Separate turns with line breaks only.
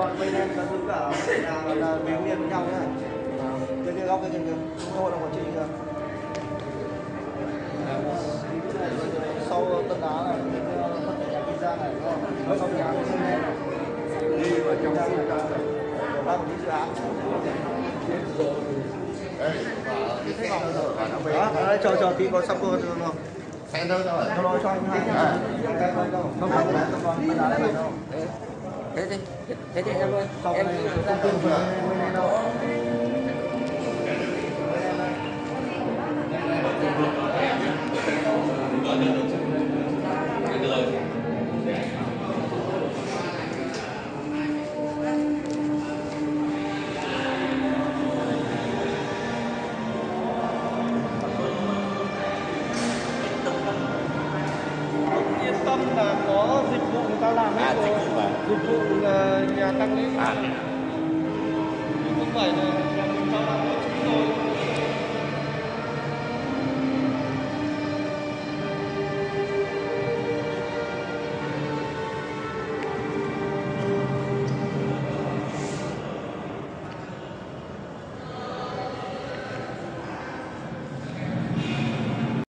đoàn bên em là giữ cả nhà là nguyên với nhau nhá kia kia góc kia kia không hội đồng quản trị kìa sau tân đá này phân nhà pizza này đúng không? Sau nhà cái sân này đi vào trong pizza. này ba một dự án. Đấy, chờ chờ tí có sắp cơ không?
Xe đâu rồi?
Đâu. Rồi cho anh hai. Cái cái thôi đâu. Không phải là đoàn đá này đâu.
Thế thì thế thì em ơi em
công ty của bên em yên tâm là có dịch vụ người ta làm hết
À,
rồi. dịch vụ là nhà tăng lên
À.
không phải là